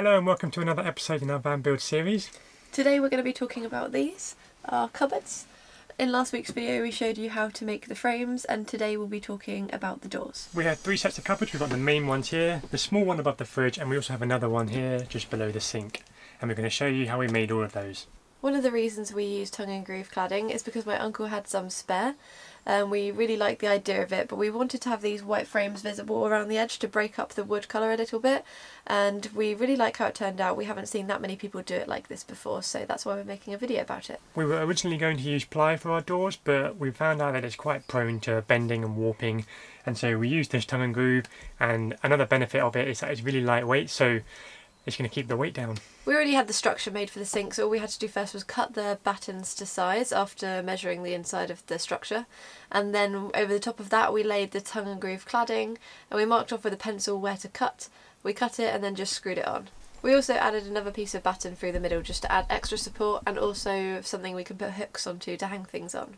Hello and welcome to another episode in our van build series. Today we're going to be talking about these, our cupboards. In last week's video we showed you how to make the frames and today we'll be talking about the doors. We have three sets of cupboards. We've got the main ones here, the small one above the fridge and we also have another one here just below the sink. And we're going to show you how we made all of those. One of the reasons we use tongue and groove cladding is because my uncle had some spare and we really like the idea of it but we wanted to have these white frames visible around the edge to break up the wood colour a little bit and we really like how it turned out. We haven't seen that many people do it like this before so that's why we're making a video about it. We were originally going to use ply for our doors but we found out that it's quite prone to bending and warping and so we used this tongue and groove and another benefit of it is that it's really lightweight so it's going to keep the weight down. We already had the structure made for the sink, so all we had to do first was cut the battens to size after measuring the inside of the structure. And then over the top of that we laid the tongue and groove cladding and we marked off with a pencil where to cut. We cut it and then just screwed it on. We also added another piece of batten through the middle just to add extra support and also something we can put hooks onto to hang things on.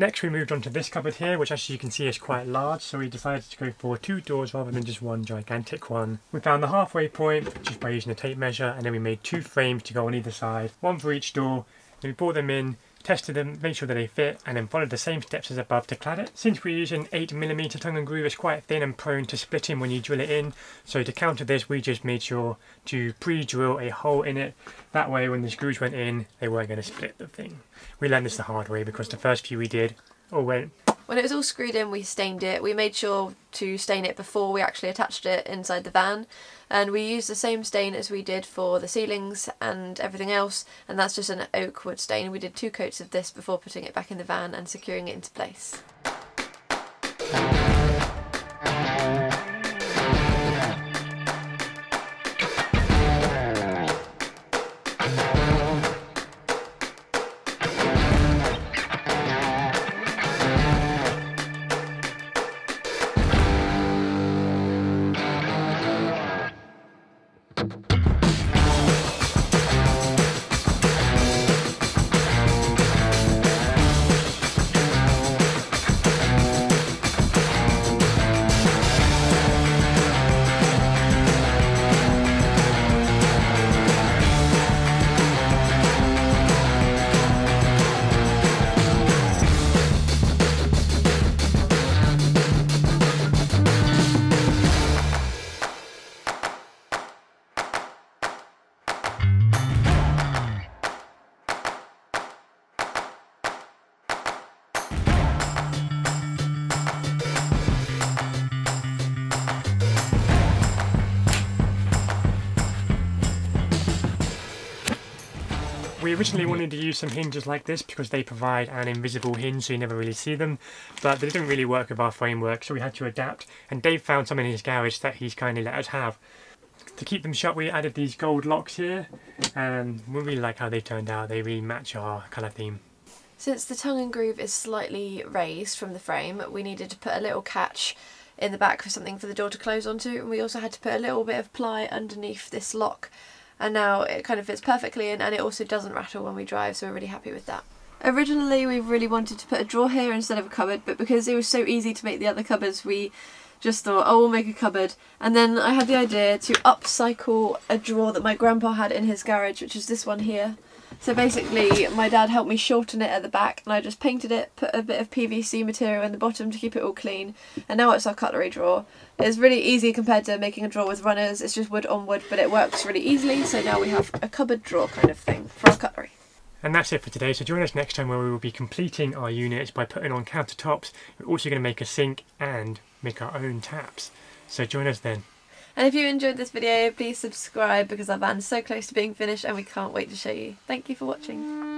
Next we moved on to this cupboard here, which as you can see is quite large, so we decided to go for two doors rather than just one gigantic one. We found the halfway point just by using a tape measure, and then we made two frames to go on either side, one for each door. Then we brought them in, tested them, made sure that they fit, and then followed the same steps as above to clad it. Since we're using 8mm tongue and groove, it's quite thin and prone to splitting when you drill it in, so to counter this we just made sure to pre-drill a hole in it. That way when the screws went in, they weren't going to split the thing. We learned this the hard way because the first few we did all went when it was all screwed in, we stained it. We made sure to stain it before we actually attached it inside the van. And we used the same stain as we did for the ceilings and everything else. And that's just an oak wood stain. We did two coats of this before putting it back in the van and securing it into place. We originally wanted to use some hinges like this because they provide an invisible hinge so you never really see them, but they didn't really work with our framework so we had to adapt and Dave found some in his garage that he's kindly let us have. To keep them shut we added these gold locks here and we really like how they turned out, they really match our colour theme. Since the tongue and groove is slightly raised from the frame, we needed to put a little catch in the back for something for the door to close onto and we also had to put a little bit of ply underneath this lock and now it kind of fits perfectly in and it also doesn't rattle when we drive so we're really happy with that. Originally we really wanted to put a drawer here instead of a cupboard but because it was so easy to make the other cupboards we just thought oh we'll make a cupboard and then I had the idea to upcycle a drawer that my grandpa had in his garage which is this one here so basically my dad helped me shorten it at the back and I just painted it, put a bit of PVC material in the bottom to keep it all clean and now it's our cutlery drawer. It's really easy compared to making a drawer with runners, it's just wood on wood but it works really easily so now we have a cupboard drawer kind of thing for our cutlery. And that's it for today, so join us next time where we will be completing our units by putting on countertops. We're also going to make a sink and make our own taps. So join us then. And if you enjoyed this video, please subscribe because our van is so close to being finished and we can't wait to show you. Thank you for watching.